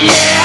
Yeah!